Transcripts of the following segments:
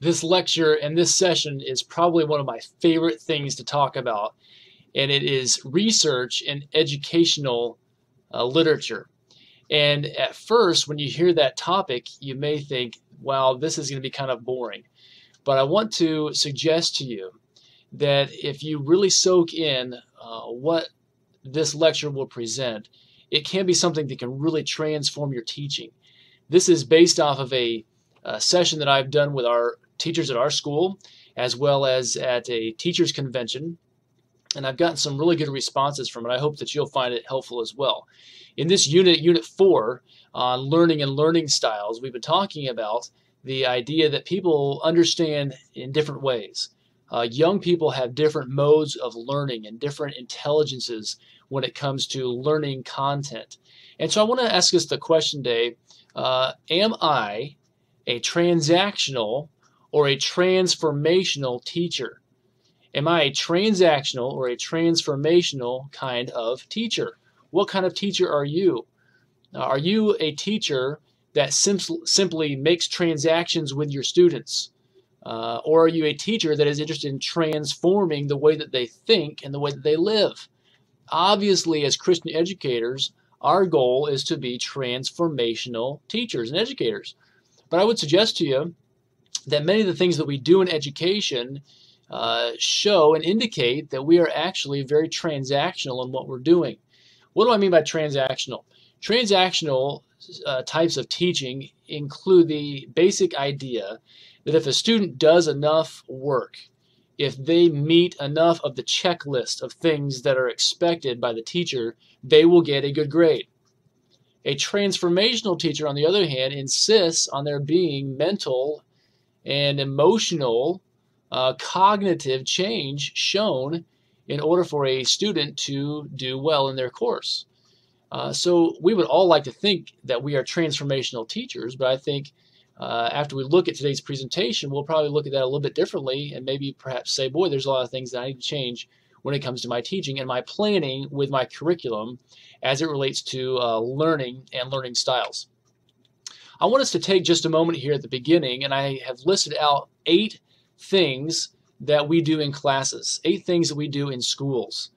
This lecture and this session is probably one of my favorite things to talk about, and it is research in educational uh, literature. And at first, when you hear that topic, you may think, wow, this is going to be kind of boring. But I want to suggest to you that if you really soak in uh, what this lecture will present, it can be something that can really transform your teaching. This is based off of a, a session that I've done with our teachers at our school, as well as at a teachers convention and I've gotten some really good responses from it. I hope that you'll find it helpful as well. In this unit, Unit 4, on learning and learning styles, we've been talking about the idea that people understand in different ways. Uh, young people have different modes of learning and different intelligences when it comes to learning content. And so I want to ask us the question today uh, Am I a transactional or a transformational teacher? Am I a transactional or a transformational kind of teacher? What kind of teacher are you? Are you a teacher that sim- simply makes transactions with your students? Uh, or are you a teacher that is interested in transforming the way that they think and the way that they live? Obviously, as Christian educators, our goal is to be transformational teachers and educators. But I would suggest to you that many of the things that we do in education uh, show and indicate that we are actually very transactional in what we're doing. What do I mean by transactional? Transactional uh, types of teaching include the basic idea that if a student does enough work, if they meet enough of the checklist of things that are expected by the teacher, they will get a good grade. A transformational teacher, on the other hand, insists on there being mental and emotional uh, cognitive change shown in order for a student to do well in their course. Uh, so we would all like to think that we are transformational teachers, but I think uh, after we look at today's presentation, we'll probably look at that a little bit differently and maybe perhaps say, boy, there's a lot of things that I need to change when it comes to my teaching and my planning with my curriculum as it relates to uh, learning and learning styles. I want us to take just a moment here at the beginning, and I have listed out eight things that we do in classes, eight things that we do in schools.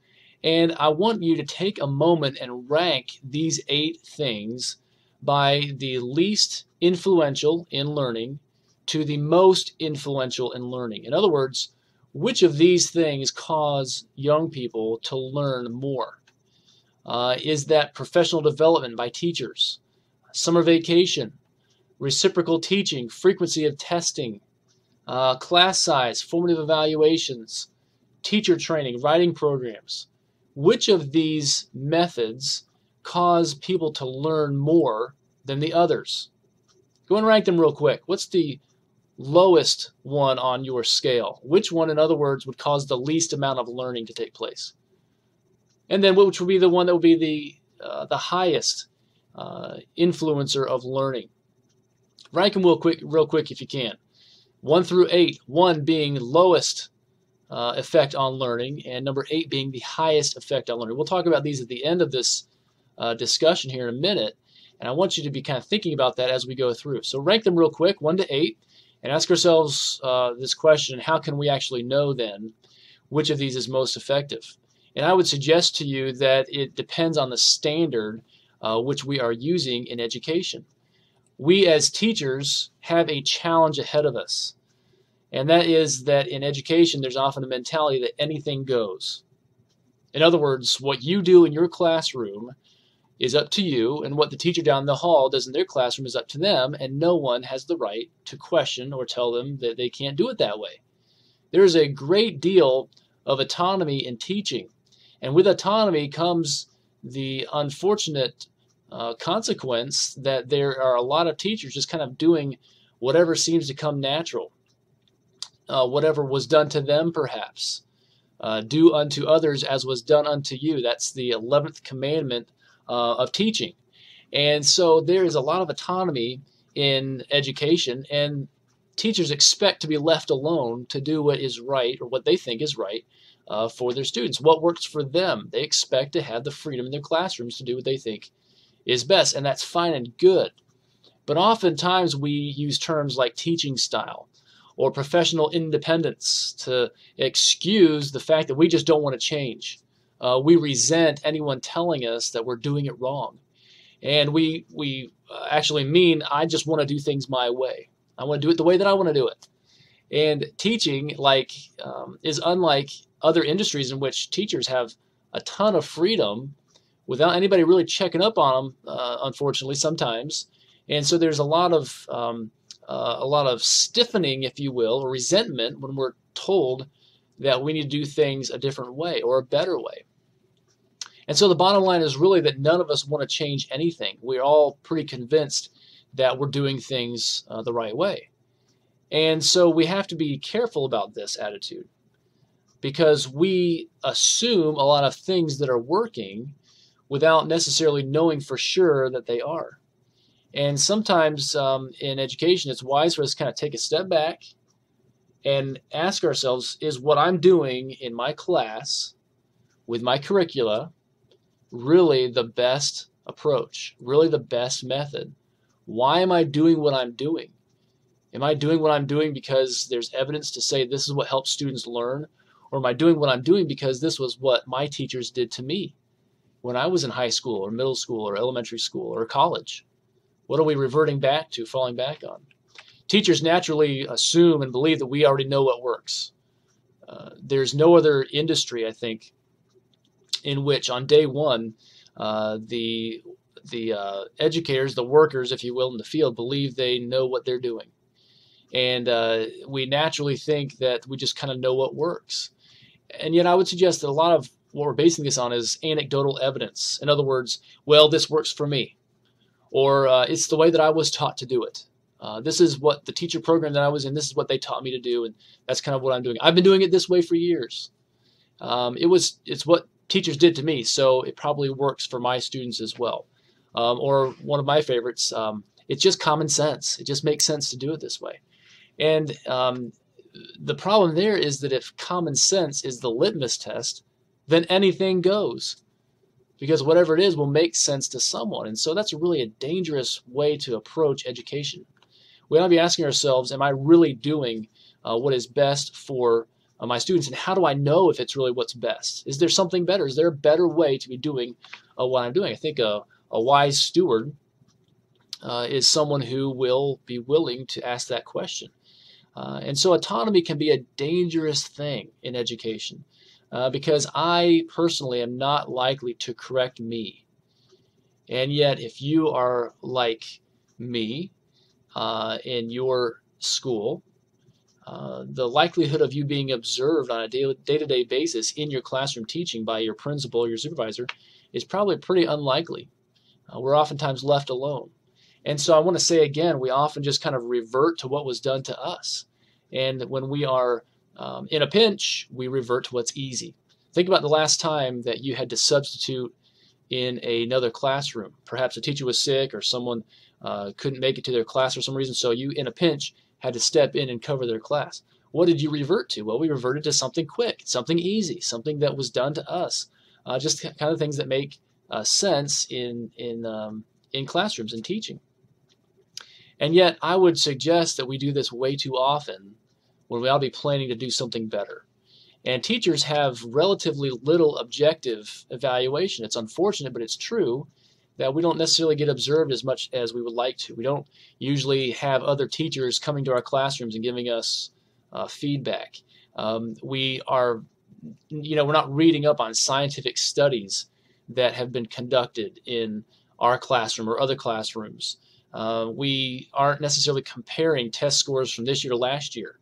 And I want you to take a moment and rank these eight things by the least influential in learning to the most influential in learning. In other words, which of these things cause young people to learn more? Uh, is that professional development by teachers, summer vacation, reciprocal teaching, frequency of testing, uh, class size, formative evaluations, teacher training, writing programs. Which of these methods cause people to learn more than the others? Go and rank them real quick. What's the lowest one on your scale? Which one, in other words, would cause the least amount of learning to take place? And then which would be the one that would be the, uh, the highest uh, influencer of learning? Rank them real quick, real quick if you can. 1 through 8, 1 being lowest uh, effect on learning, and number 8 being the highest effect on learning. We'll talk about these at the end of this uh, discussion here in a minute, and I want you to be kind of thinking about that as we go through. So rank them real quick, 1 to 8, and ask ourselves uh, this question, how can we actually know then which of these is most effective? And I would suggest to you that it depends on the standard uh, which we are using in education we as teachers have a challenge ahead of us. And that is that in education, there's often a mentality that anything goes. In other words, what you do in your classroom is up to you, and what the teacher down the hall does in their classroom is up to them, and no one has the right to question or tell them that they can't do it that way. There is a great deal of autonomy in teaching, and with autonomy comes the unfortunate uh, consequence that there are a lot of teachers just kind of doing whatever seems to come natural, uh, whatever was done to them, perhaps. Uh, do unto others as was done unto you. That's the 11th commandment uh, of teaching. And so there is a lot of autonomy in education, and teachers expect to be left alone to do what is right or what they think is right uh, for their students. What works for them. They expect to have the freedom in their classrooms to do what they think is best, and that's fine and good. But oftentimes we use terms like teaching style or professional independence to excuse the fact that we just don't want to change. Uh, we resent anyone telling us that we're doing it wrong. And we, we uh, actually mean, I just want to do things my way. I want to do it the way that I want to do it. And teaching, like, um, is unlike other industries in which teachers have a ton of freedom without anybody really checking up on them. Uh, unfortunately, sometimes, and so there's a lot of um, uh, a lot of stiffening, if you will, or resentment when we're told that we need to do things a different way or a better way. And so the bottom line is really that none of us want to change anything. We're all pretty convinced that we're doing things uh, the right way. And so we have to be careful about this attitude because we assume a lot of things that are working without necessarily knowing for sure that they are. And sometimes um, in education, it's wise for us to kind of take a step back and ask ourselves is what I'm doing in my class with my curricula really the best approach, really the best method? Why am I doing what I'm doing? Am I doing what I'm doing because there's evidence to say this is what helps students learn? Or am I doing what I'm doing because this was what my teachers did to me when I was in high school or middle school or elementary school or college? What are we reverting back to, falling back on? Teachers naturally assume and believe that we already know what works. Uh, there's no other industry, I think, in which on day one, uh, the the uh, educators, the workers, if you will, in the field, believe they know what they're doing, and uh, we naturally think that we just kind of know what works. And yet, I would suggest that a lot of what we're basing this on is anecdotal evidence. In other words, well, this works for me or uh, it's the way that I was taught to do it. Uh, this is what the teacher program that I was in, this is what they taught me to do, and that's kind of what I'm doing. I've been doing it this way for years. Um, it was, it's what teachers did to me, so it probably works for my students as well. Um, or one of my favorites, um, it's just common sense. It just makes sense to do it this way. And um, the problem there is that if common sense is the litmus test, then anything goes because whatever it is will make sense to someone. And so that's really a dangerous way to approach education. We ought to be asking ourselves, am I really doing uh, what is best for uh, my students? And how do I know if it's really what's best? Is there something better? Is there a better way to be doing uh, what I'm doing? I think a, a wise steward uh, is someone who will be willing to ask that question. Uh, and so autonomy can be a dangerous thing in education uh, because I personally am not likely to correct me. And yet, if you are like me uh, in your school, uh, the likelihood of you being observed on a day to day basis in your classroom teaching by your principal or your supervisor is probably pretty unlikely. Uh, we're oftentimes left alone. And so I want to say again, we often just kind of revert to what was done to us. And when we are um, in a pinch, we revert to what's easy. Think about the last time that you had to substitute in another classroom. Perhaps a teacher was sick or someone uh, couldn't make it to their class for some reason, so you, in a pinch, had to step in and cover their class. What did you revert to? Well, we reverted to something quick, something easy, something that was done to us. Uh, just kind of things that make uh, sense in in um, in classrooms and teaching. And yet, I would suggest that we do this way too often we ought to be planning to do something better. And teachers have relatively little objective evaluation. It's unfortunate, but it's true that we don't necessarily get observed as much as we would like to. We don't usually have other teachers coming to our classrooms and giving us uh, feedback. Um, we are, you know, we're not reading up on scientific studies that have been conducted in our classroom or other classrooms. Uh, we aren't necessarily comparing test scores from this year to last year.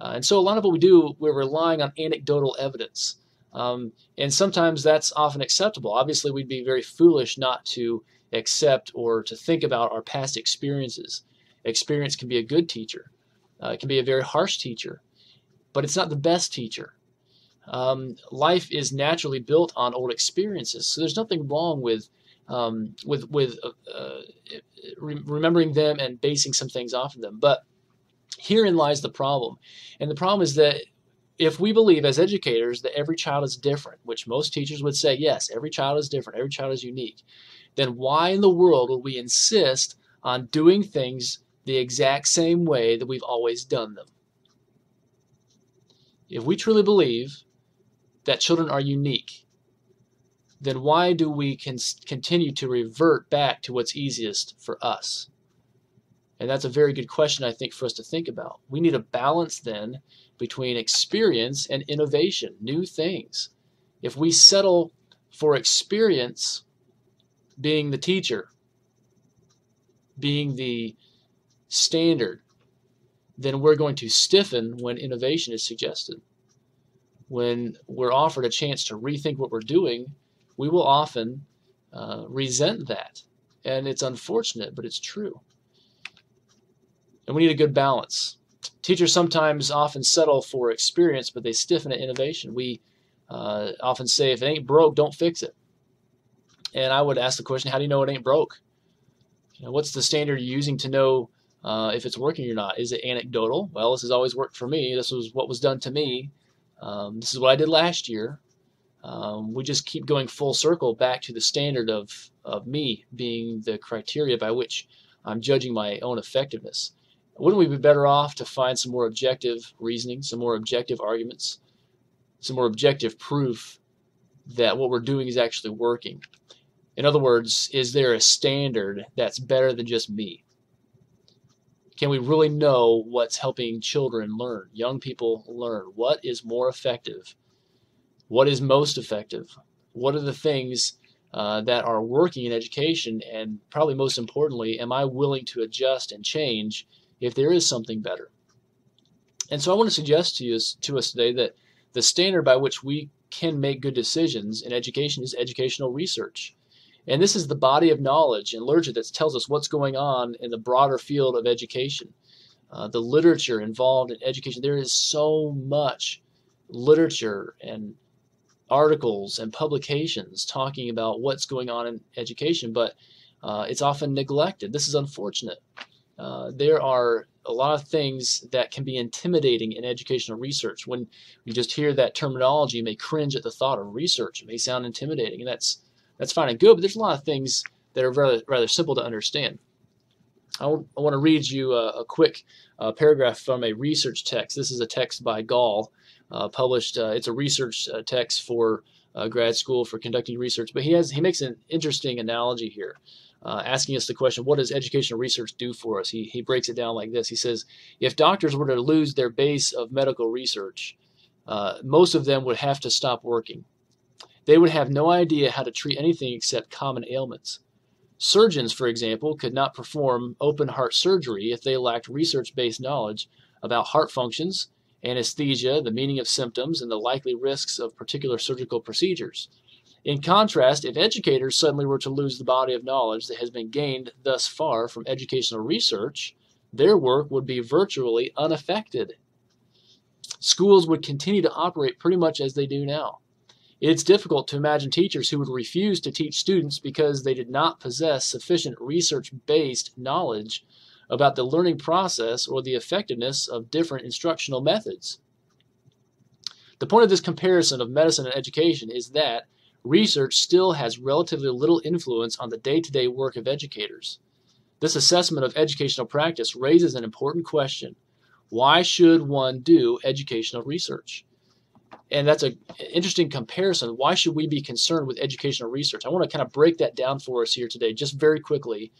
Uh, and so a lot of what we do, we're relying on anecdotal evidence. Um, and sometimes that's often acceptable. Obviously, we'd be very foolish not to accept or to think about our past experiences. Experience can be a good teacher, uh, it can be a very harsh teacher, but it's not the best teacher. Um, life is naturally built on old experiences, so there's nothing wrong with um, with with uh, uh, re- remembering them and basing some things off of them. But Herein lies the problem. And the problem is that if we believe as educators that every child is different, which most teachers would say, yes, every child is different, every child is unique, then why in the world would we insist on doing things the exact same way that we've always done them? if we truly believe that children are unique, then why do we con- continue to revert back to what's easiest for us? And that's a very good question, I think, for us to think about. We need a balance then between experience and innovation, new things. If we settle for experience being the teacher, being the standard, then we're going to stiffen when innovation is suggested. When we're offered a chance to rethink what we're doing, we will often uh, resent that. And it's unfortunate, but it's true. And we need a good balance. Teachers sometimes often settle for experience, but they stiffen at innovation. We uh, often say, if it ain't broke, don't fix it. And I would ask the question, how do you know it ain't broke? You know, what's the standard you're using to know uh, if it's working or not? Is it anecdotal? Well, this has always worked for me. This was what was done to me. Um, this is what I did last year. Um, we just keep going full circle back to the standard of, of me being the criteria by which I'm judging my own effectiveness. Wouldn't we be better off to find some more objective reasoning, some more objective arguments, some more objective proof that what we're doing is actually working? In other words, is there a standard that's better than just me? Can we really know what's helping children learn, young people learn? What is more effective? What is most effective? What are the things uh, that are working in education? And probably most importantly, am I willing to adjust and change if there is something better? And so I want to suggest to, you, to us today that the standard by which we can make good decisions in education is educational research. And this is the body of knowledge and literature that tells us what's going on in the broader field of education. Uh, the literature involved in education, there is so much literature and articles and publications talking about what's going on in education, but uh, it's often neglected. This is unfortunate. Uh, there are a lot of things that can be intimidating in educational research. When you just hear that terminology, you may cringe at the thought of research. It may sound intimidating, and that's that's fine and good, but there's a lot of things that are rather, rather simple to understand. I, want to read you a, a quick uh, paragraph from a research text. This is a text by Gall, uh, published. Uh, it's a research uh, text for grad school for conducting research, but he has he makes an interesting analogy here, uh, asking us the question, what does educational research do for us? He he breaks it down like this. He says, if doctors were to lose their base of medical research, most of them would have to stop working. They would have no idea how to treat anything except common ailments. Surgeons, for example, could not perform open heart surgery if they lacked research based knowledge about heart functions, anesthesia, the meaning of symptoms, and the likely risks of particular surgical procedures. In contrast, if educators suddenly were to lose the body of knowledge that has been gained thus far from educational research, their work would be virtually unaffected. Schools would continue to operate pretty much as they do now. It's difficult to imagine teachers who would refuse to teach students because they did not possess sufficient research based knowledge about the learning process or the effectiveness of different instructional methods. The point of this comparison of medicine and education is that research still has relatively little influence on the day to day work of educators. This assessment of educational practice raises an important question why should one do educational research? and that's an interesting comparison. Why should we be concerned with educational research? I want to kind of break that down for us here today, just very quickly,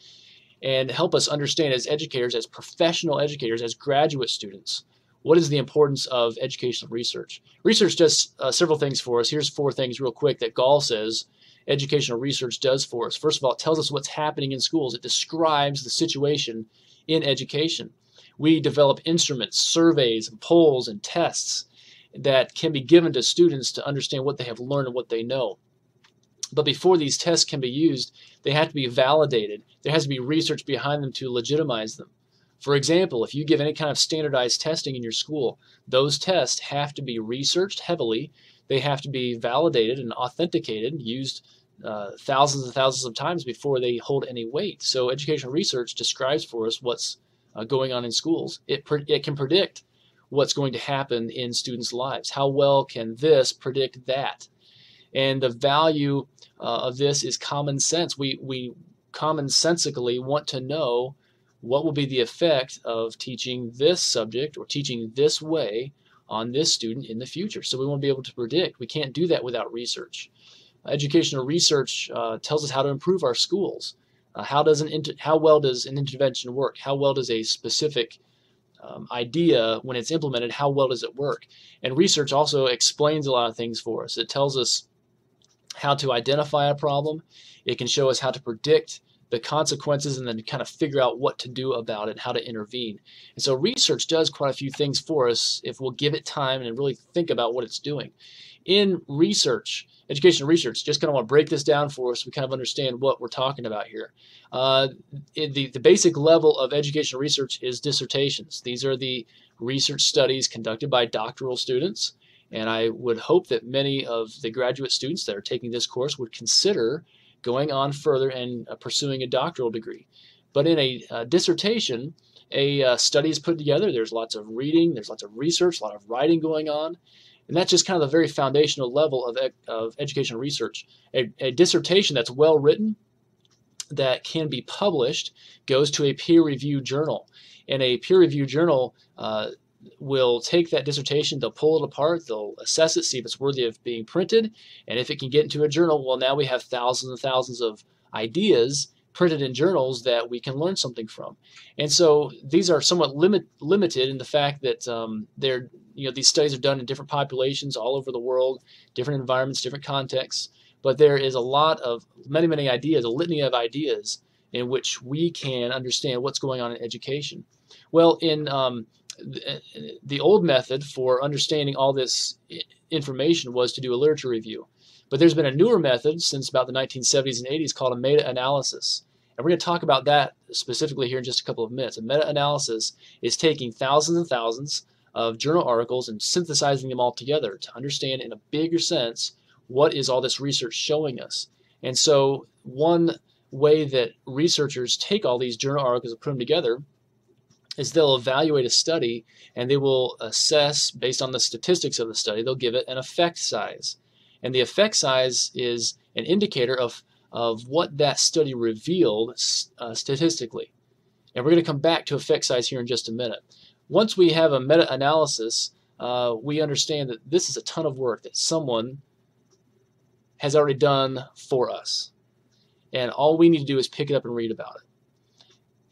and help us understand as educators, as professional educators, as graduate students, what is the importance of educational research? Research does uh, several things for us. Here's four things, real quick, that Gall says educational research does for us. First of all, it tells us what's happening in schools, it describes the situation in education. We develop instruments, surveys, polls, and tests that can be given to students to understand what they have learned and what they know. But before these tests can be used, they have to be validated. There has to be research behind them to legitimize them. For example, if you give any kind of standardized testing in your school, those tests have to be researched heavily. They have to be validated and authenticated, used uh, thousands and thousands of times before they hold any weight. So, educational research describes for us what's uh, going on in schools. It, it can predict what's going to happen in students' lives. How well can this predict that? And the value uh, of this is common sense. We, we commonsensically want to know what will be the effect of teaching this subject or teaching this way on this student in the future. So we want to be able to predict. We can't do that without research. Educational research uh, tells us how to improve our schools. Uh, how does an how well does an intervention work? How well does a specific um, idea, when it's implemented, how well does it work? And research also explains a lot of things for us. It tells us how to identify a problem. It can show us how to predict the consequences and then kind of figure out what to do about it, how to intervene. And so research does quite a few things for us if we'll give it time and really think about what it's doing. In research, education research, just kind of want to break this down for us. So we kind of understand what we're talking about here. Uh, the, the basic level of education research is dissertations. These are the research studies conducted by doctoral students. And I would hope that many of the graduate students that are taking this course would consider going on further and uh, pursuing a doctoral degree. But in a uh, dissertation, a uh, study is put together. There's lots of reading, there's lots of research, a lot of writing going on. And that's just kind of the very foundational level of, of educational research. A, a dissertation that's well written, that can be published, goes to a peer reviewed journal. And a peer reviewed journal uh, will take that dissertation, they'll pull it apart, they'll assess it, see if it's worthy of being printed, and if it can get into a journal, well, now we have thousands and thousands of ideas printed in journals that we can learn something from. And so these are somewhat limit, limited in the fact that um, they're, you know, these studies are done in different populations all over the world, different environments, different contexts, but there is a lot of, many, many ideas, a litany of ideas in which we can understand what's going on in education. Well, in um, the old method for understanding all this information was to do a literature review. But there's been a newer method since about the 1970s and 80s called a meta-analysis. And we're going to talk about that specifically here in just a couple of minutes. A meta-analysis is taking thousands and thousands of journal articles and synthesizing them all together to understand in a bigger sense what is all this research showing us. And so one way that researchers take all these journal articles and put them together is they'll evaluate a study and they will assess based on the statistics of the study they'll give it an effect size. And the effect size is an indicator of of what that study revealed uh, statistically. And we're going to come back to effect size here in just a minute. Once we have a meta-analysis uh, we understand that this is a ton of work that someone has already done for us. And all we need to do is pick it up and read about it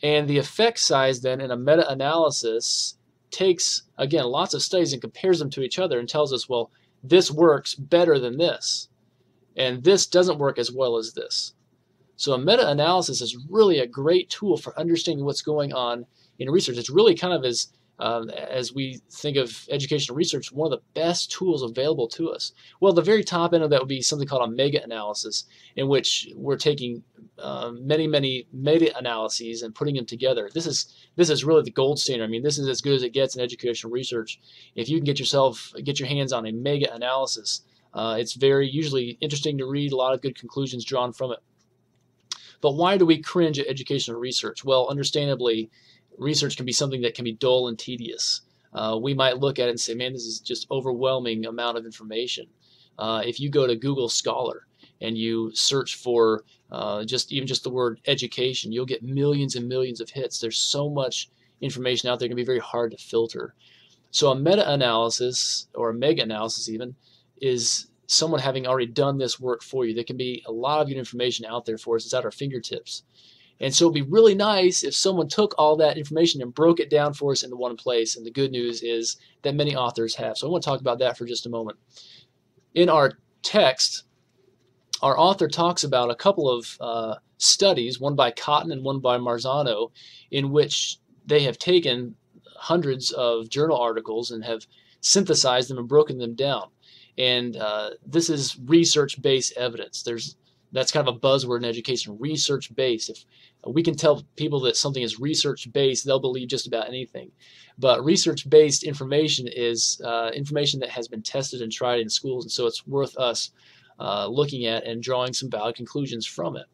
and the effect size then in a meta-analysis takes, again, lots of studies and compares them to each other and tells us, well, this works better than this. And this doesn't work as well as this. So a meta-analysis is really a great tool for understanding what's going on in research. It's really kind of as um, as we think of educational research, one of the best tools available to us. Well, the very top end of that would be something called a mega-analysis, in which we're taking uh, many, many meta-analyses and putting them together. This is this is really the gold standard. I mean, this is as good as it gets in educational research. If you can get yourself get your hands on a mega-analysis, uh, it's very usually interesting to read. A lot of good conclusions drawn from it. But why do we cringe at educational research? Well, understandably research can be something that can be dull and tedious. Uh, we might look at it and say, man, this is just overwhelming amount of information. Uh, if you go to Google Scholar and you search for uh, just even just the word education, you'll get millions and millions of hits. There's so much information out there, it can be very hard to filter. So a meta-analysis or a mega-analysis even is someone having already done this work for you. There can be a lot of good information out there for us. It's at our fingertips. And so it'd be really nice if someone took all that information and broke it down for us into one place. And the good news is that many authors have. So I want to talk about that for just a moment. In our text, our author talks about a couple of uh, studies, one by Cotton and one by Marzano, in which they have taken hundreds of journal articles and have synthesized them and broken them down. And uh, this is research-based evidence. There's that's kind of a buzzword in education, research-based. If we can tell people that something is research-based, they'll believe just about anything. But research-based information is uh, information that has been tested and tried in schools, and so it's worth us uh, looking at and drawing some valid conclusions from it.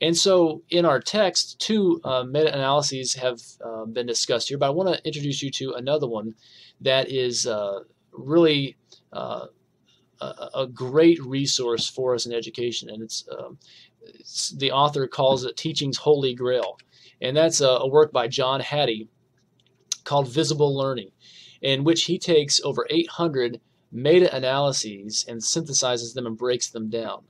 And so in our text, two uh, meta-analyses have uh, been discussed here, but I want to introduce you to another one that is uh, really uh, a, great resource for us in education, and it's um, the author calls it Teaching's Holy Grail. And that's a, a work by John Hattie called Visible Learning, in which he takes over 800 meta analyses and synthesizes them and breaks them down.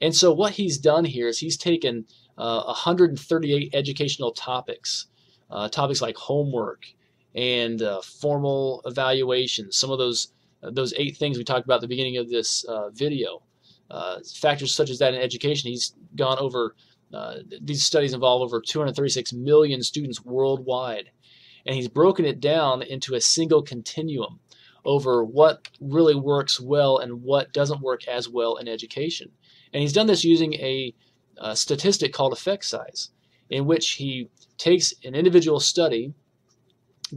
And so, what he's done here is he's taken uh, 138 educational topics, uh, topics like homework and uh, formal evaluation, some of those those eight things we talked about at the beginning of this uh, video. Uh, factors such as that in education, he's gone over. these studies involve over 236 million students worldwide, and he's broken it down into a single continuum over what really works well and what doesn't work as well in education. And he's done this using a, a statistic called effect size, in which he takes an individual study,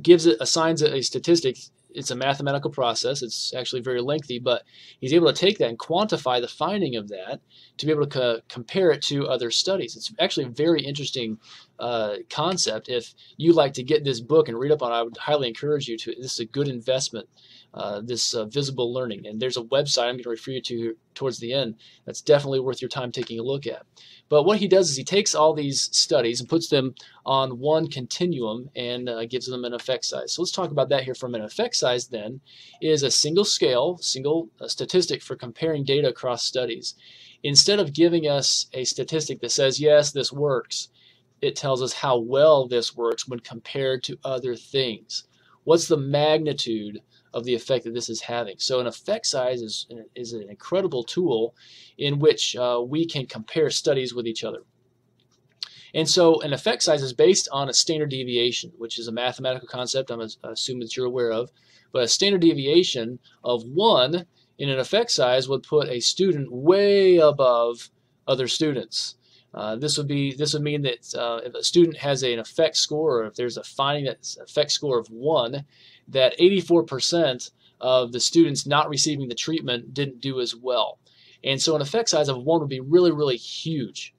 gives it, assigns it a statistic. It's a mathematical process. It's actually very lengthy, but he's able to take that and quantify the finding of that to be able to co compare it to other studies. It's actually a very interesting uh, concept. If you like to get this book and read up on it, I would highly encourage you to. This is a good investment uh, this uh, visible learning. And there's a website I'm going to refer you to towards the end that's definitely worth your time taking a look at. But what he does is he takes all these studies and puts them on one continuum and uh, gives them an effect size. So let's talk about that here for a minute. Effect size then is a single scale, single uh, statistic for comparing data across studies. Instead of giving us a statistic that says, yes, this works, it tells us how well this works when compared to other things. What's the magnitude of the effect that this is having. So an effect size is, is an incredible tool in which uh, we can compare studies with each other. And so an effect size is based on a standard deviation, which is a mathematical concept I'm assuming that you're aware of. But a standard deviation of 1 in an effect size would put a student way above other students. Uh, this would be this would mean that uh, if a student has an effect score, or if there's a finding that's effect score of one, that 84% of the students not receiving the treatment didn't do as well. And so an effect size of 1 would be really, really huge.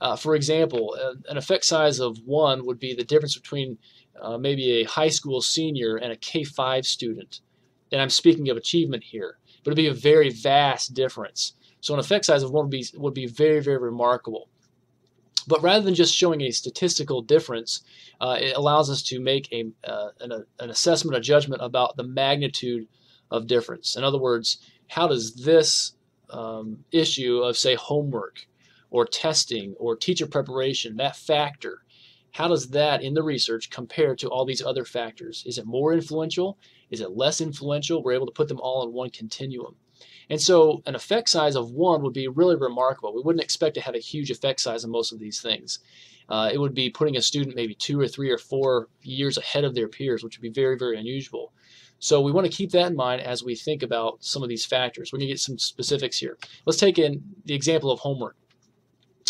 Uh, for example, an effect size of 1 would be the difference between uh, maybe a high school senior and a K-5 student. And I'm speaking of achievement here. But it would be a very vast difference. So an effect size of 1 would be, would be very, very remarkable. But rather than just showing a statistical difference, uh, it allows us to make a, uh, an, an assessment, a judgment about the magnitude of difference. In other words, how does this um, issue of, say, homework or testing or teacher preparation, that factor, how does that in the research compare to all these other factors? Is it more influential? Is it less influential? We're able to put them all in one continuum. And so an effect size of 1 would be really remarkable. We wouldn't expect to have a huge effect size on most of these things. Uh, it would be putting a student maybe two or three or four years ahead of their peers, which would be very, very unusual. So we want to keep that in mind as we think about some of these factors. We're going to get some specifics here. Let's take in the example of homework.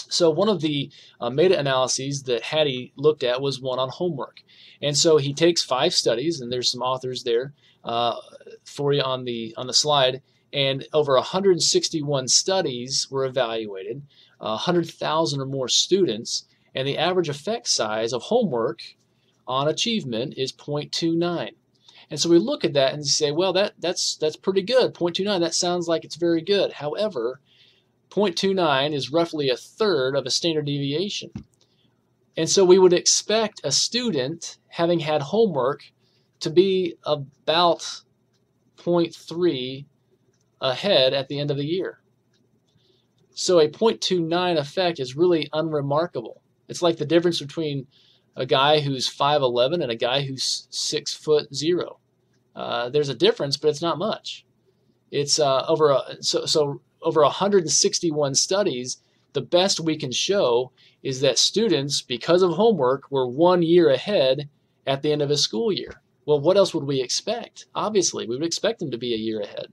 So one of the uh, meta-analyses that Hattie looked at was one on homework. And so he takes five studies, and there's some authors there uh, for you on the on the slide and over 161 studies were evaluated, uh, 100,000 or more students, and the average effect size of homework on achievement is 0.29. And so we look at that and say, well, that, that's, that's pretty good. 0.29, that sounds like it's very good. However, 0.29 is roughly a third of a standard deviation. And so we would expect a student having had homework to be about 0.3 ahead at the end of the year. So a 0.29 effect is really unremarkable. It's like the difference between a guy who's 5'11 and a guy who's 6 foot 0. Uh, there's a difference, but it's not much. It's uh, over a, so, so over 161 studies. The best we can show is that students, because of homework, were one year ahead at the end of a school year. Well, what else would we expect? Obviously, we would expect them to be a year ahead.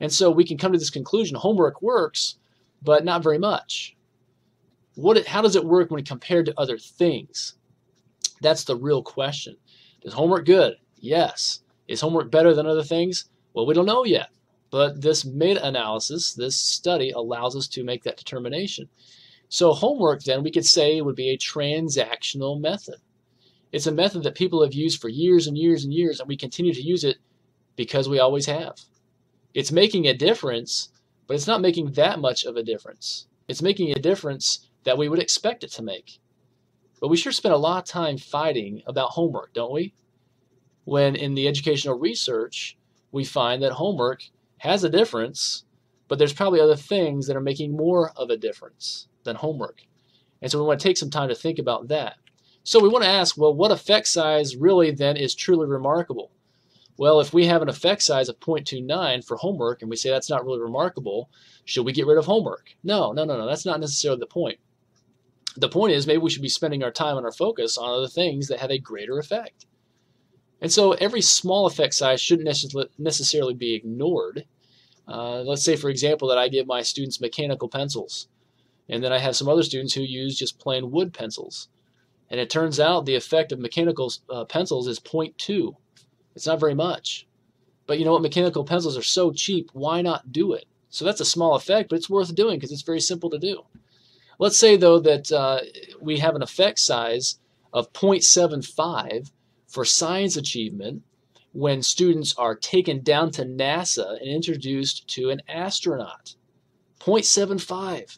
And so we can come to this conclusion homework works, but not very much. What, how does it work when compared to other things? That's the real question. Is homework good? Yes. Is homework better than other things? Well, we don't know yet. But this meta analysis, this study, allows us to make that determination. So, homework then, we could say, would be a transactional method. It's a method that people have used for years and years and years, and we continue to use it because we always have. It's making a difference, but it's not making that much of a difference. It's making a difference that we would expect it to make. But we sure spend a lot of time fighting about homework, don't we? when in the educational research we find that homework has a difference, but there's probably other things that are making more of a difference than homework. And so we want to take some time to think about that. So we want to ask, well, what effect size really then is truly remarkable? Well, if we have an effect size of 0.29 for homework and we say that's not really remarkable, should we get rid of homework? No, no, no, no. That's not necessarily the point. The point is maybe we should be spending our time and our focus on other things that have a greater effect. And so every small effect size shouldn't necessarily be ignored. Uh, let's say, for example, that I give my students mechanical pencils, and then I have some other students who use just plain wood pencils. And it turns out the effect of mechanical uh, pencils is 0.2. It's not very much. But you know what? Mechanical pencils are so cheap, why not do it? So that's a small effect, but it's worth doing because it's very simple to do. Let's say, though, that uh, we have an effect size of 0.75 for science achievement when students are taken down to NASA and introduced to an astronaut. 0.75.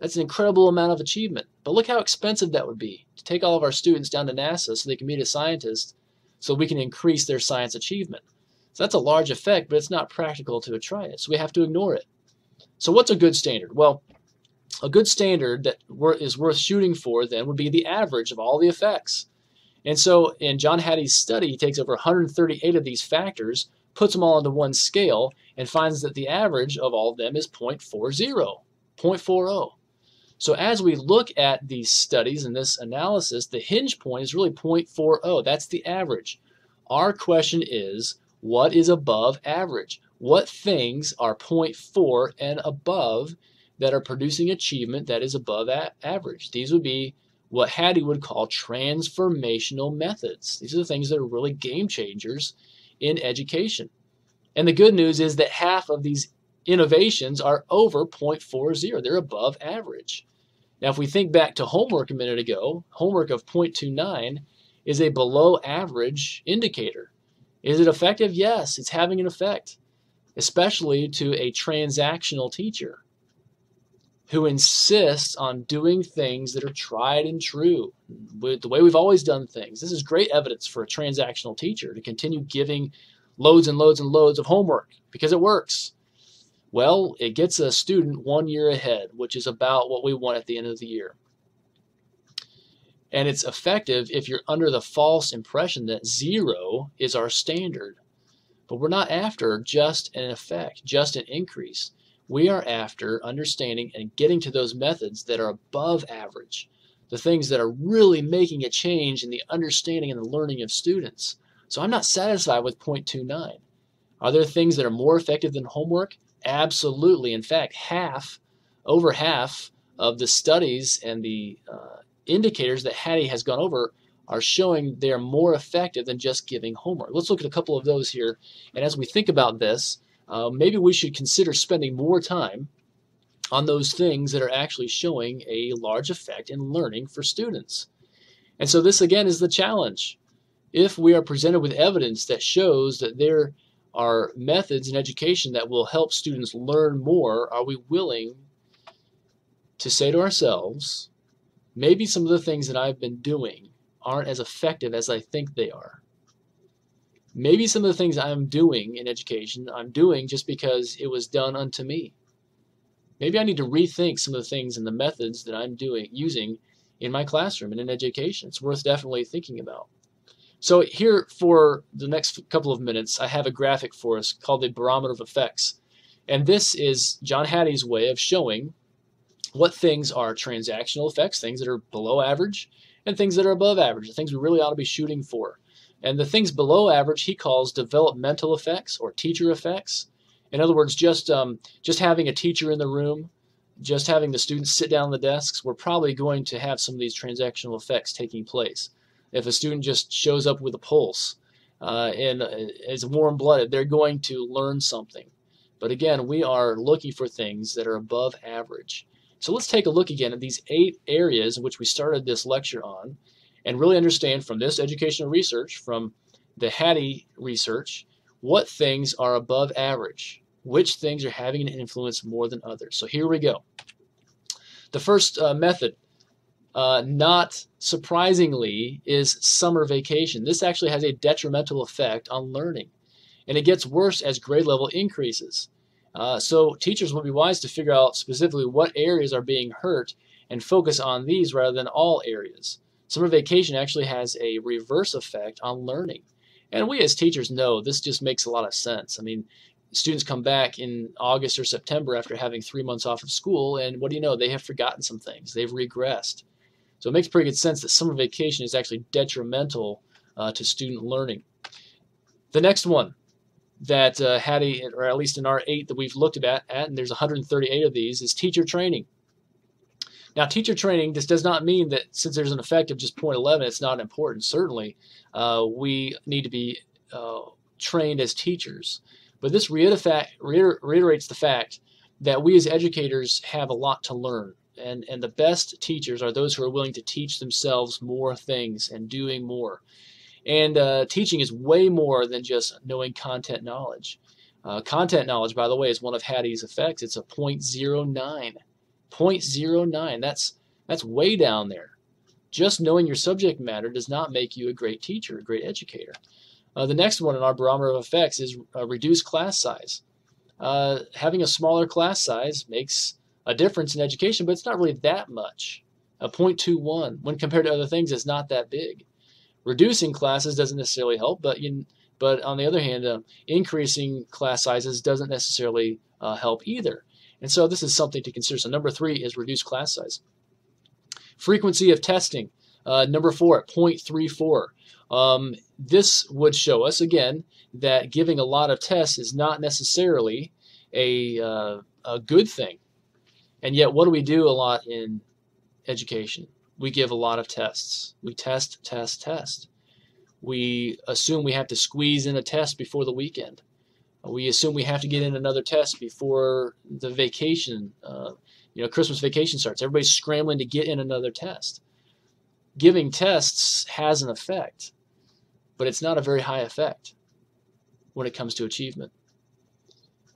That's an incredible amount of achievement. But look how expensive that would be to take all of our students down to NASA so they can meet a scientist so we can increase their science achievement. So that's a large effect, but it's not practical to try it. So we have to ignore it. So what's a good standard? Well, a good standard that is worth shooting for then would be the average of all the effects. And so in John Hattie's study, he takes over 138 of these factors, puts them all into one scale, and finds that the average of all of them is 0.40. 0.40. So as we look at these studies and this analysis, the hinge point is really 0.40. That's the average. Our question is, what is above average? What things are 0.4 and above that are producing achievement that is above average? These would be what Hattie would call transformational methods. These are the things that are really game changers in education. And the good news is that half of these innovations are over 0.40. They're above average. Now, if we think back to homework a minute ago, homework of 0.29 is a below average indicator. Is it effective? Yes, it's having an effect, especially to a transactional teacher who insists on doing things that are tried and true, the way we've always done things. This is great evidence for a transactional teacher to continue giving loads and loads and loads of homework because it works. Well, it gets a student one year ahead, which is about what we want at the end of the year. And it's effective if you're under the false impression that zero is our standard. But we're not after just an effect, just an increase. We are after understanding and getting to those methods that are above average, the things that are really making a change in the understanding and the learning of students. So I'm not satisfied with 0.29. Are there things that are more effective than homework? Absolutely. In fact, half, over half of the studies and the uh, indicators that Hattie has gone over are showing they are more effective than just giving homework. Let's look at a couple of those here. And as we think about this, uh, maybe we should consider spending more time on those things that are actually showing a large effect in learning for students. And so this again is the challenge. If we are presented with evidence that shows that there are methods in education that will help students learn more, are we willing to say to ourselves, maybe some of the things that I've been doing aren't as effective as I think they are? Maybe some of the things I'm doing in education, I'm doing just because it was done unto me. Maybe I need to rethink some of the things and the methods that I'm doing using in my classroom and in education. It's worth definitely thinking about. So here for the next couple of minutes, I have a graphic for us called the barometer of effects. And this is John Hattie's way of showing what things are transactional effects, things that are below average, and things that are above average, the things we really ought to be shooting for. And the things below average he calls developmental effects or teacher effects. In other words, just um, just having a teacher in the room, just having the students sit down at the desks, we're probably going to have some of these transactional effects taking place. If a student just shows up with a pulse uh, and uh, is warm-blooded, they're going to learn something. But again, we are looking for things that are above average. So let's take a look again at these eight areas in which we started this lecture on and really understand from this educational research, from the Hattie research, what things are above average, which things are having an influence more than others. So here we go. The first uh, method uh, not surprisingly, is summer vacation. This actually has a detrimental effect on learning, and it gets worse as grade level increases. Uh, so teachers will be wise to figure out specifically what areas are being hurt and focus on these rather than all areas. Summer vacation actually has a reverse effect on learning. And we as teachers know this just makes a lot of sense. I mean, students come back in August or September after having three months off of school, and what do you know? They have forgotten some things, they've regressed. So it makes pretty good sense that summer vacation is actually detrimental uh, to student learning. The next one that uh, Hattie, or at least in our eight that we've looked at, and there's 138 of these, is teacher training. Now, teacher training, this does not mean that since there's an effect of just 0.11, it's not important. Certainly, uh, we need to be uh, trained as teachers. But this reiterates the fact that we as educators have a lot to learn. And, and the best teachers are those who are willing to teach themselves more things and doing more. And uh, teaching is way more than just knowing content knowledge. Uh, content knowledge, by the way, is one of Hattie's effects. It's a 0.09. 0.09. That's, that's way down there. Just knowing your subject matter does not make you a great teacher, a great educator. Uh, the next one in our barometer of effects is uh, reduced class size. Uh, having a smaller class size makes a difference in education, but it's not really that much. A 0.21, when compared to other things, is not that big. Reducing classes doesn't necessarily help, but you, but on the other hand, uh, increasing class sizes doesn't necessarily uh, help either. And so this is something to consider. So number three is reduced class size. Frequency of testing. Uh, number four, at 0.34. Um, this would show us, again, that giving a lot of tests is not necessarily a, uh, a good thing. And yet, what do we do a lot in education? We give a lot of tests. We test, test, test. We assume we have to squeeze in a test before the weekend. We assume we have to get in another test before the vacation, uh, you know, Christmas vacation starts. Everybody's scrambling to get in another test. Giving tests has an effect but it's not a very high effect when it comes to achievement.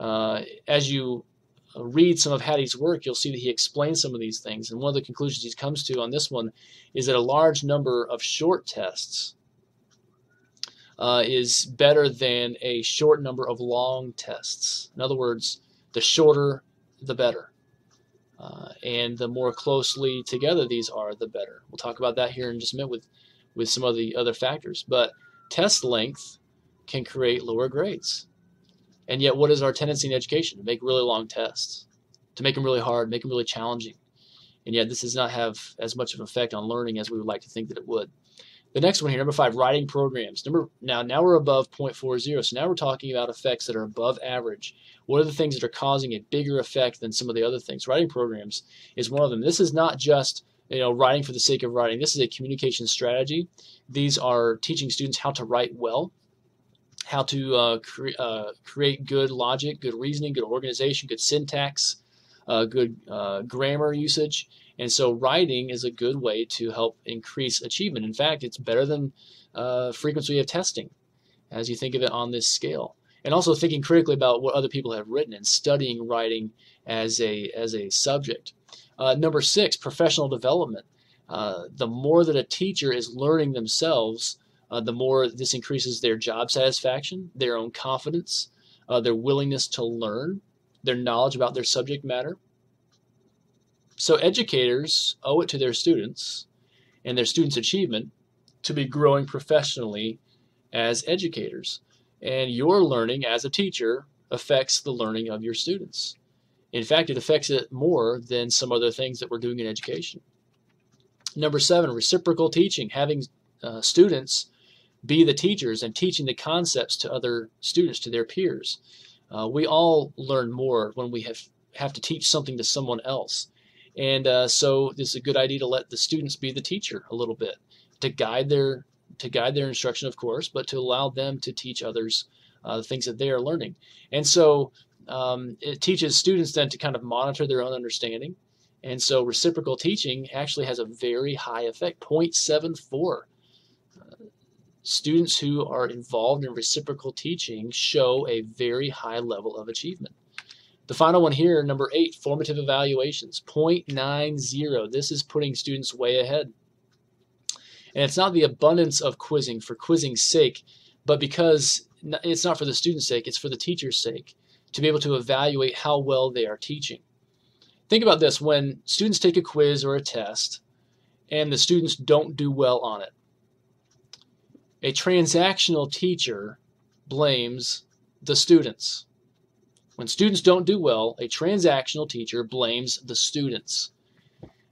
Uh, as you read some of Hattie's work, you'll see that he explains some of these things. And one of the conclusions he comes to on this one is that a large number of short tests uh, is better than a short number of long tests. In other words, the shorter, the better. Uh, and the more closely together these are, the better. We'll talk about that here in just a minute with, with some of the other factors. But test length can create lower grades. And yet, what is our tendency in education? To make really long tests, to make them really hard, make them really challenging. And yet, this does not have as much of an effect on learning as we would like to think that it would. The next one here, number five, writing programs. Number now, now we're above 0.40, so now we're talking about effects that are above average. What are the things that are causing a bigger effect than some of the other things? Writing programs is one of them. This is not just you know, writing for the sake of writing. This is a communication strategy. These are teaching students how to write well, how to uh, cre uh, create good logic, good reasoning, good organization, good syntax, uh, good uh, grammar usage. And so writing is a good way to help increase achievement. In fact, it's better than uh, frequency of testing as you think of it on this scale. And also thinking critically about what other people have written and studying writing as a, as a subject. Uh, number six, professional development. The more that a teacher is learning themselves, uh, the more this increases their job satisfaction, their own confidence, uh, their willingness to learn, their knowledge about their subject matter. So educators owe it to their students and their students' achievement to be growing professionally as educators. And your learning as a teacher affects the learning of your students. In fact, it affects it more than some other things that we're doing in education. Number seven, reciprocal teaching, having uh, students be the teachers and teaching the concepts to other students, to their peers. Uh, we all learn more when we have, have to teach something to someone else. And uh, so is a good idea to let the students be the teacher a little bit, to guide their to guide their instruction, of course, but to allow them to teach others uh, the things that they are learning. And so um, it teaches students then to kind of monitor their own understanding. And so reciprocal teaching actually has a very high effect, 0.74. Students who are involved in reciprocal teaching show a very high level of achievement. The final one here, number eight, formative evaluations, 0.90. This is putting students way ahead. And it's not the abundance of quizzing for quizzing's sake, but because it's not for the student's sake, it's for the teacher's sake, to be able to evaluate how well they are teaching. Think about this when students take a quiz or a test and the students don't do well on it. A transactional teacher blames the students. When students don't do well, a transactional teacher blames the students.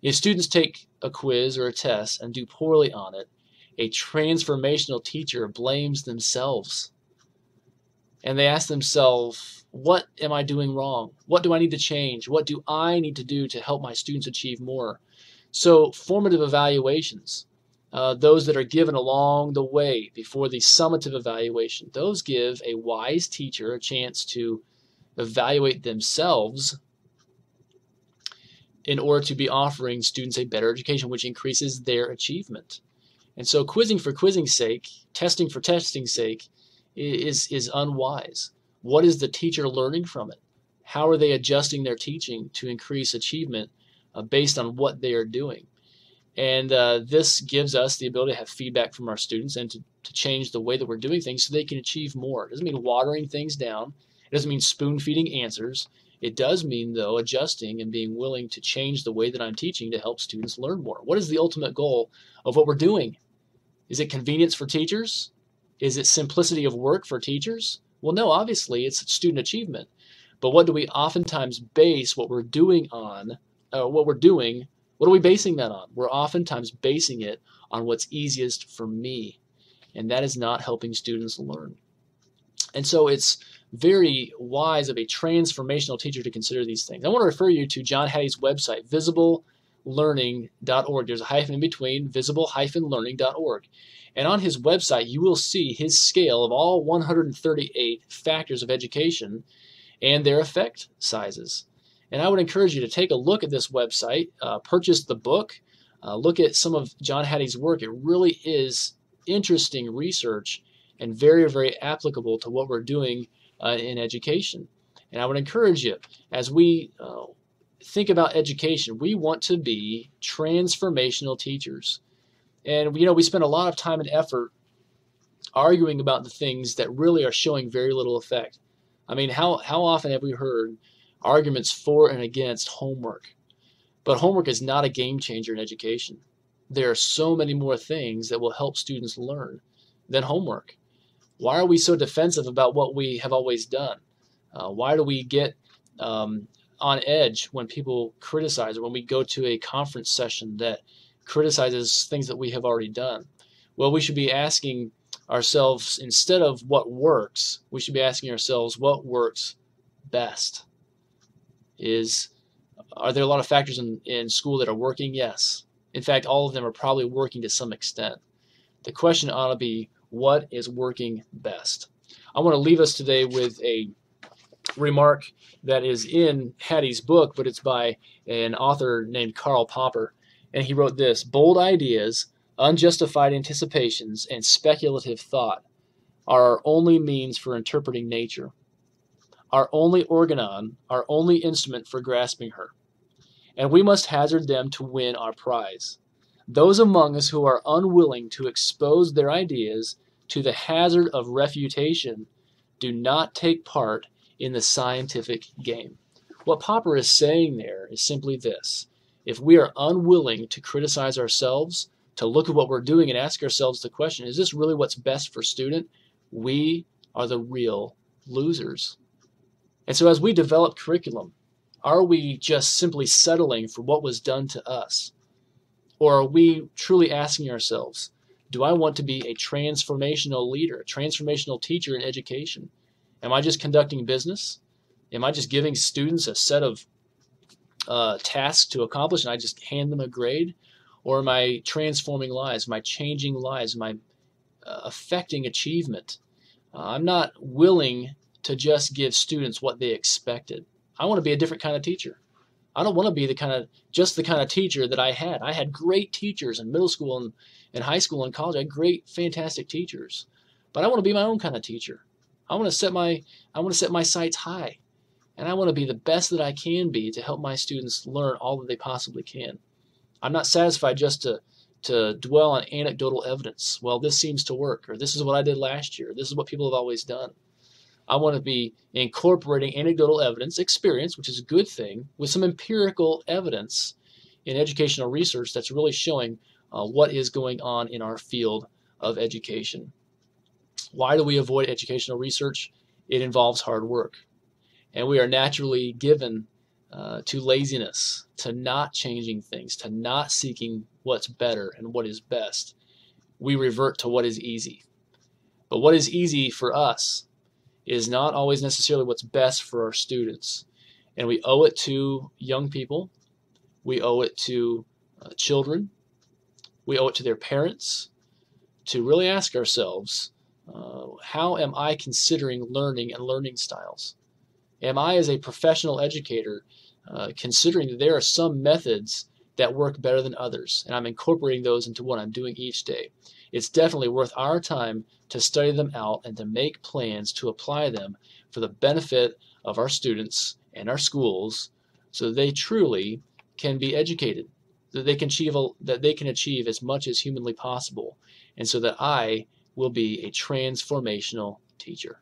If students take a quiz or a test and do poorly on it, a transformational teacher blames themselves. And they ask themselves, what am I doing wrong? What do I need to change? What do I need to do to help my students achieve more? So, formative evaluations, uh, those that are given along the way before the summative evaluation, those give a wise teacher a chance to evaluate themselves in order to be offering students a better education, which increases their achievement. And so, quizzing for quizzing's sake, testing for testing's sake, is, is unwise. What is the teacher learning from it? How are they adjusting their teaching to increase achievement uh, based on what they are doing? And uh, this gives us the ability to have feedback from our students and to, to change the way that we're doing things so they can achieve more. It doesn't mean watering things down. It doesn't mean spoon feeding answers. It does mean, though, adjusting and being willing to change the way that I'm teaching to help students learn more. What is the ultimate goal of what we're doing? Is it convenience for teachers? Is it simplicity of work for teachers? Well, no, obviously it's student achievement. But what do we oftentimes base what we're doing on? Uh, what we're doing, what are we basing that on? We're oftentimes basing it on what's easiest for me. And that is not helping students learn. And so it's very wise of a transformational teacher to consider these things. I want to refer you to John Hattie's website, visiblelearning.org. There's a hyphen in between, visible-learning.org. And on his website, you will see his scale of all 138 factors of education and their effect sizes. And I would encourage you to take a look at this website, uh, purchase the book, uh, look at some of John Hattie's work. It really is interesting research and very, very applicable to what we're doing uh, in education. And I would encourage you, as we uh, think about education, we want to be transformational teachers. And you know, we spend a lot of time and effort arguing about the things that really are showing very little effect. I mean, how how often have we heard arguments for and against homework? But homework is not a game changer in education. There are so many more things that will help students learn than homework. Why are we so defensive about what we have always done? Uh, why do we get um, on edge when people criticize or when we go to a conference session that criticizes things that we have already done. Well, we should be asking ourselves, instead of what works, we should be asking ourselves what works best. Is are there a lot of factors in, in school that are working? Yes. In fact, all of them are probably working to some extent. The question ought to be what is working best? I want to leave us today with a remark that is in Hattie's book, but it's by an author named Karl Popper and he wrote this bold ideas, unjustified anticipations, and speculative thought are our only means for interpreting nature, our only organon, our only instrument for grasping her. And we must hazard them to win our prize. Those among us who are unwilling to expose their ideas to the hazard of refutation do not take part in the scientific game. What Popper is saying there is simply this if we are unwilling to criticize ourselves, to look at what we're doing and ask ourselves the question, is this really what's best for student? We are the real losers. And so as we develop curriculum, are we just simply settling for what was done to us? Or are we truly asking ourselves, do I want to be a transformational leader, a transformational teacher in education? Am I just conducting business? Am I just giving students a set of uh, task to accomplish and I just hand them a grade? Or am I transforming lives? Am I changing lives? Am I uh, affecting achievement? Uh, I'm not willing to just give students what they expected. I want to be a different kind of teacher. I don't want to be the kind of just the kind of teacher that I had. I had great teachers in middle school and, and high school and college. I had great, fantastic teachers. But I want to be my own kind of teacher. I want to set my I want to set my sights high. and I want to be the best that I can be to help my students learn all that they possibly can. I'm not satisfied just to to dwell on anecdotal evidence. Well, this seems to work, or this is what I did last year. This is what people have always done. I want to be incorporating anecdotal evidence, experience, which is a good thing, with some empirical evidence in educational research that's really showing uh, what is going on in our field of education. Why do we avoid educational research? It involves hard work. And we are naturally given uh, to laziness, to not changing things, to not seeking what's better and what is best. We revert to what is easy. But what is easy for us is not always necessarily what's best for our students. And we owe it to young people, we owe it to uh, children, we owe it to their parents to really ask ourselves uh, how am I considering learning and learning styles? Am I, as a professional educator, uh, considering that there are some methods that work better than others, and I'm incorporating those into what I'm doing each day? It's definitely worth our time to study them out and to make plans to apply them for the benefit of our students and our schools so that they truly can be educated, that they can achieve, that they can achieve as much as humanly possible, and so that I will be a transformational teacher.